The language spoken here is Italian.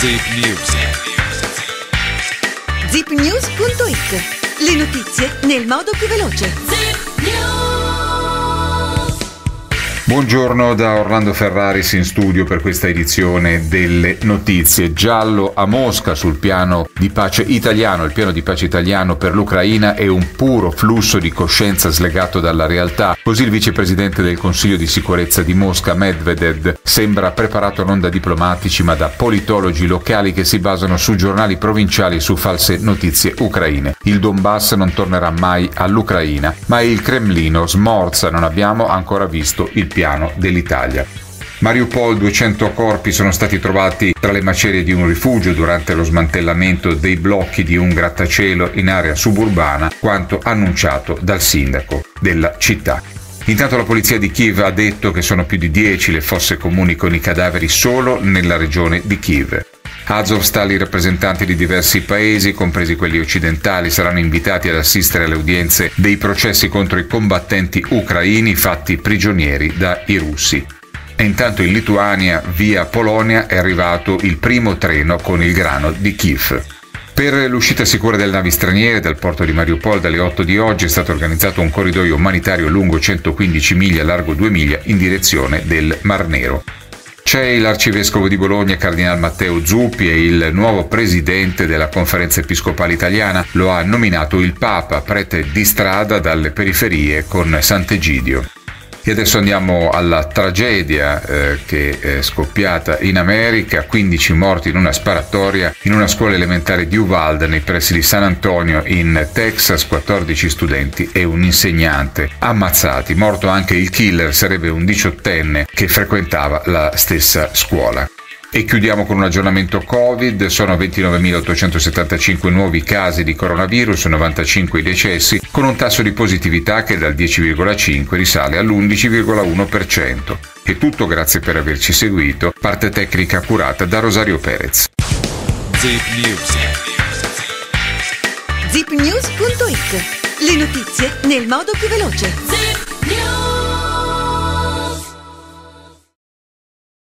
Zip News. zipnews.it Le notizie nel modo più veloce. Buongiorno da Orlando Ferraris in studio per questa edizione delle notizie. Giallo a Mosca sul piano di pace italiano. Il piano di pace italiano per l'Ucraina è un puro flusso di coscienza slegato dalla realtà. Così il vicepresidente del Consiglio di sicurezza di Mosca, Medvedev, sembra preparato non da diplomatici ma da politologi locali che si basano su giornali provinciali e su false notizie ucraine. Il Donbass non tornerà mai all'Ucraina, ma il Cremlino smorza, non abbiamo ancora visto il piano dell'Italia. Mariupol 200 corpi sono stati trovati tra le macerie di un rifugio durante lo smantellamento dei blocchi di un grattacielo in area suburbana, quanto annunciato dal sindaco della città. Intanto la polizia di Kiev ha detto che sono più di 10 le fosse comuni con i cadaveri solo nella regione di Kiev. Azovstal i rappresentanti di diversi paesi, compresi quelli occidentali, saranno invitati ad assistere alle udienze dei processi contro i combattenti ucraini fatti prigionieri dai russi. E intanto in Lituania, via Polonia, è arrivato il primo treno con il grano di Kiev. Per l'uscita sicura delle navi straniere dal porto di Mariupol dalle 8 di oggi è stato organizzato un corridoio umanitario lungo 115 miglia, largo 2 miglia, in direzione del Mar Nero. C'è l'arcivescovo di Bologna, Cardinal Matteo Zuppi, e il nuovo presidente della conferenza episcopale italiana lo ha nominato il Papa, prete di strada dalle periferie con Sant'Egidio. E adesso andiamo alla tragedia eh, che è scoppiata in America, 15 morti in una sparatoria in una scuola elementare di Uvalde nei pressi di San Antonio in Texas, 14 studenti e un insegnante ammazzati. Morto anche il killer, sarebbe un diciottenne che frequentava la stessa scuola. E chiudiamo con un aggiornamento Covid, sono 29.875 nuovi casi di coronavirus, 95 i decessi, con un tasso di positività che dal 10,5 risale all'11,1%. E tutto grazie per averci seguito, parte tecnica curata da Rosario Perez. Zip News. zipnews.it Le notizie nel modo più veloce.